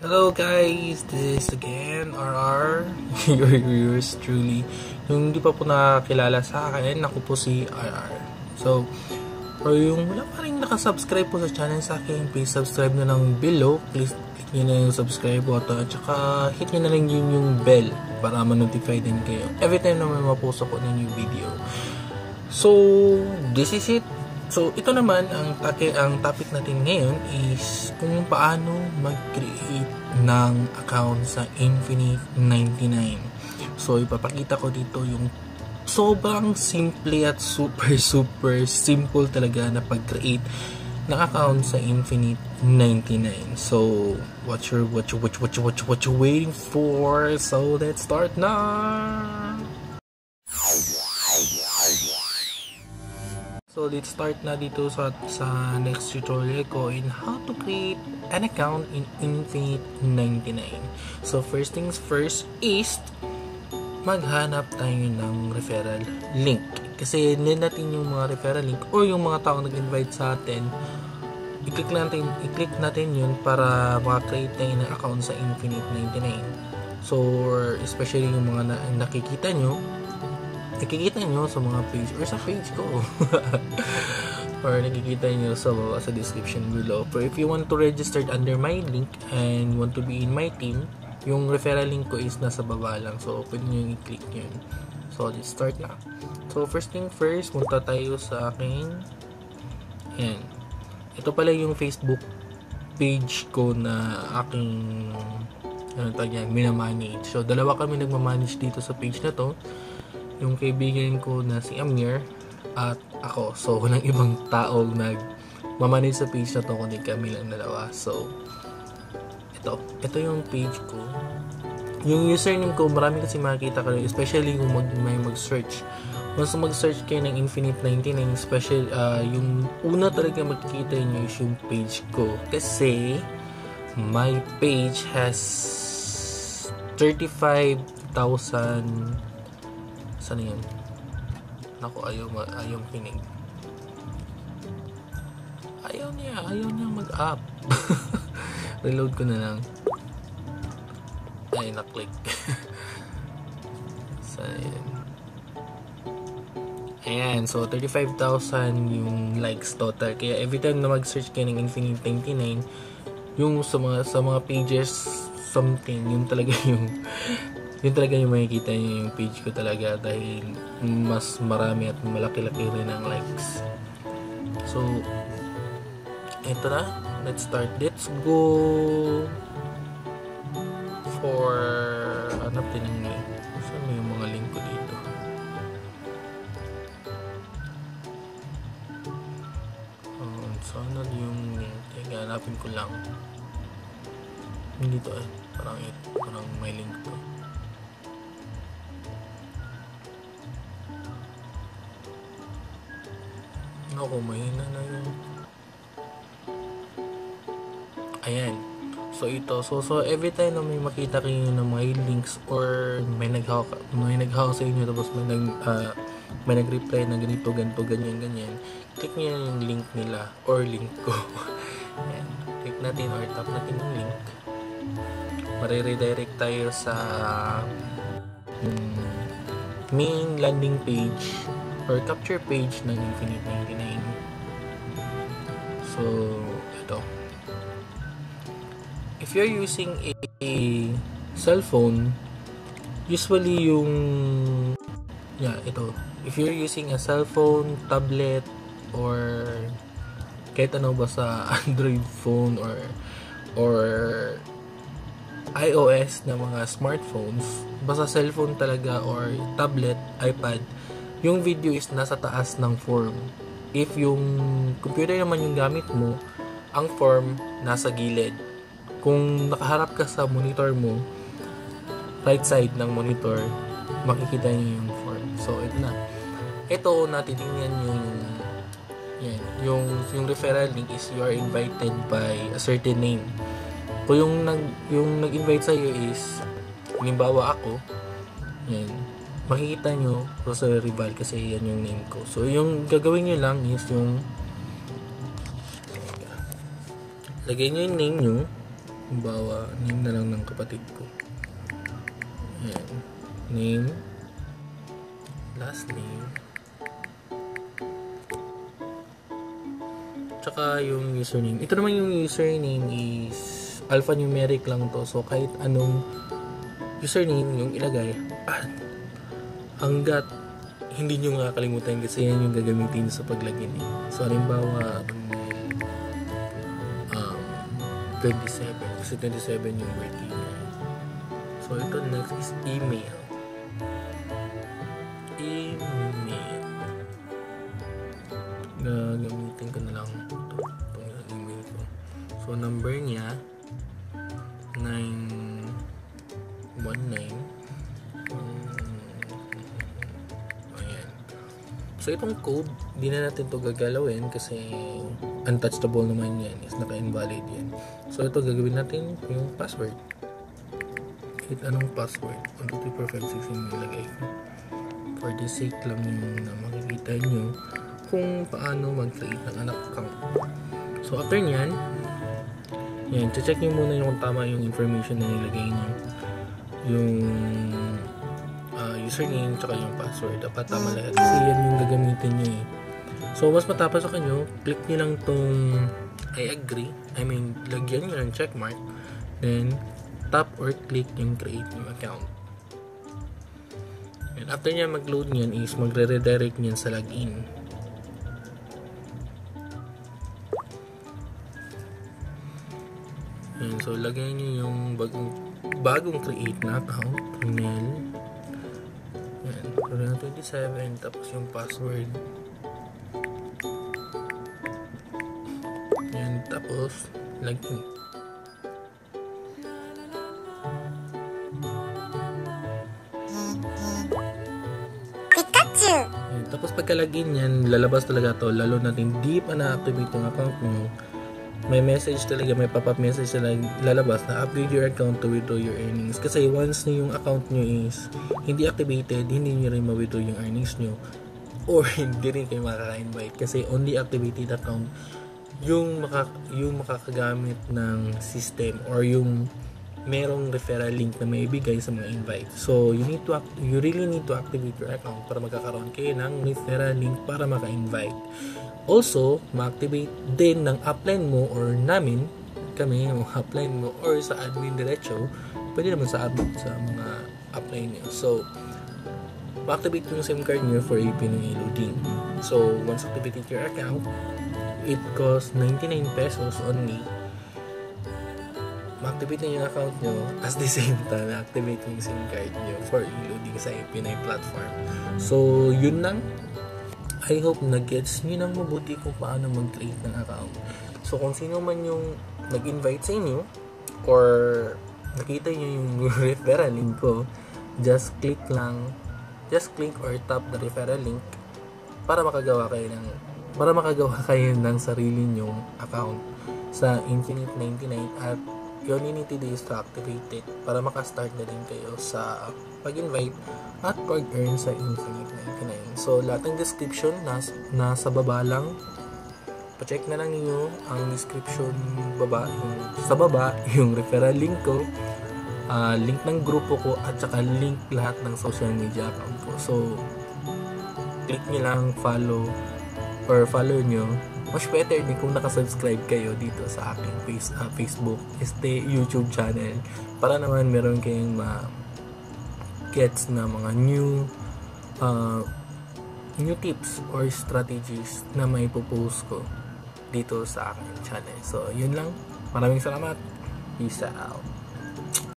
Hello guys, this is again RR, your viewers truly. Yung hindi pa po nakakilala sa akin, ako po si RR. So, or yung wala pa rin nakasubscribe po sa channel sa akin, please subscribe na lang below. Please click nyo na yung subscribe button at saka hit nyo na lang yun yung bell para ma-notify din kayo every time na may mapost ako ng new video. So, this is it. So, ito naman, ang, ang topic natin ngayon is kung paano mag-create ng account sa Infinite 99. So, ipapakita ko dito yung sobrang simple at super super simple talaga na pag-create ng account sa Infinite 99. So, what you what you what you what you what you waiting for? So, let's start now. So, let's start na dito sa, sa next tutorial ko in how to create an account in Infinite 99. So, first things first is maghanap tayo ng referral link. Kasi nilin natin yung mga referral link or yung mga taong nag-invite sa atin, i-click natin, i-click natin yun para maka-create tayo ng account sa Infinite 99. So, especially yung mga na, nakikita nyo, nakikita nyo sa mga page or sa page ko. Or nakikita nyo sa sa description below. But if you want to register under my link and want to be in my team yung referral link ko is nasa baba lang. So pwede nyo i-click yun so let's start na. So first thing first punta tayo sa aking yan ito pala yung facebook page ko na aking ano tawag yan, minamanage. So dalawa kami nagmamanage dito sa page na to yung kaibigan ko na si Amir at ako. So, walang ibang tao nag mamanage sa page na to kundi kami lang dalawa. So, ito. Ito yung page ko. Yung username ko, marami kasi makikita kayo, especially kung mag, may mag-search. Once mag-search kayo ng Infinite 99, special, uh, yung una talaga makikita nyo is yung page ko. Kasi, my page has 35,000 Saan yun? Naku, ayaw, ayaw pinig. Ayaw niya, ayaw niya mag-up. Reload ko na lang. Ay, na-click. Saan yun? Ayan, so 35,000 yung likes total. Kaya every time na mag-search kayo ng Infinite 99, yung sa mga, sa mga pages, something, yun talaga yung yun talaga yung makikita nyo yung page ko talaga dahil mas marami at malaki-laki rin ang likes. So eto na. Let's start. Let's go for hanap din ang link saan yung mga link ko dito? Um, sana yung link. Teka hanapin ko lang. Hindi to eh. Parang, parang may link to Ako, mahina na yun. Ayan. So, ito. So, so every time na may makita kayo ng mga links or may naghaw, may naghaw sa inyo tapos may nag, uh, may nag-reply na ganito, ganito, ganyan, ganyan, click nyo yung link nila or link ko. Ayan. Click natin or tap natin yung link. Mariredirect tayo sa um, main landing page or capture page ng Infinite 99. So, ito. If you're using a, a cellphone, usually yung yeah, ito. If you're using a cellphone, tablet, or kahit ano ba sa Android phone or or iOS na mga smartphones, basta cellphone talaga or tablet, iPad, yung video is nasa taas ng form. If yung computer naman yung gamit mo, ang form nasa gilid. Kung nakaharap ka sa monitor mo, right side ng monitor, makikita niyo yung form. So, ito na. Ito, natitingnan yung yan, yung, yung referral link is you are invited by a certain name. Kung yung, nag, yung nag-invite sa'yo is, halimbawa ako, yan, makikita nyo Rosario Rival kasi yan yung name ko. So, yung gagawin nyo lang is yung lagay nyo yung name nyo Bawa, name na lang ng kapatid ko. Ayan. Name. Last name. Tsaka yung username. Ito naman yung username is alphanumeric lang to. So, kahit anong username yung ilagay, ah, hanggat hindi nyo makakalimutan kasi yan yung gagamitin sa paglagin eh. So, halimbawa, um, 27. Kasi 27 yung birthday niya. So, ito next is email. Email. Gagamitin ko na lang ito. Itong email ko. So, number niya 919 So, itong code, di na natin to gagalawin kasi untouchable naman yan. Is naka-invalid yan. So, ito gagawin natin yung password. Kahit anong password. 1, 2, 3, 4, 5, 6 yung nilagay ko. For the sake lang yung na makikita nyo kung paano mag-create ng anak account. So, after nyan, yan, check nyo muna yung tama yung information na nilagay nyo. Yung username tsaka yung password. Dapat tama lahat. Kasi yan yung gagamitin nyo eh. So, mas matapos sa kanyo, click nyo lang tong I agree. I mean, lagyan nyo ng checkmark. Then, tap or click yung create new account. And after nyo mag-load nyan is magre-redirect nyan sa login. And so, lagyan nyo yung bagong, bagong create na account. Email. Yan, 27, tapos yung password. Yan, tapos, login. Pikachu! Yan, tapos pagka-login yan, lalabas talaga to, lalo natin di pa na-activate yung account mo may message talaga, may pop-up message talaga lalabas na upgrade your account to withdraw your earnings. Kasi once na yung account nyo is hindi activated, hindi nyo rin ma-withdraw yung earnings nyo or hindi rin kayo makaka-invite kasi only activated account yung maka, yung makakagamit ng system or yung merong referral link na may ibigay sa mga invite. So, you need to you really need to activate your account para magkakaroon kayo ng referral link para maka-invite. Also, ma-activate din ng upline mo or namin, kami, yung upline mo or sa admin diretso, pwede naman sa admin sa mga upline nyo. So, ma-activate yung SIM card nyo for AP ng loading. So, once activated your account, it costs 99 pesos only ma-activate yung account nyo as the same time activate yung SIM card nyo for loading sa Pinay platform. So, yun lang. I hope na-gets nyo nang mabuti kung paano mag-create ng account. So, kung sino man yung nag-invite sa inyo or nakita nyo yung referral link ko, just click lang, just click or tap the referral link para makagawa kayo ng para makagawa kayo ng sarili nyong account sa Infinite 99 at do is to activate it para makastart na din kayo sa pag-invite at pag-earn sa Infinite 99. So, lahat ng description nas, nasa baba lang. Pa-check na lang niyo ang description baba, yung, sa baba, yung referral link ko, uh, link ng grupo ko, at saka link lahat ng social media account ko. So, click nyo lang, follow, or follow nyo mas better din kung nakasubscribe kayo dito sa aking face, uh, Facebook, este YouTube channel para naman meron kayong ma gets na mga new uh, new tips or strategies na may post ko dito sa aking channel. So, yun lang. Maraming salamat. Peace out.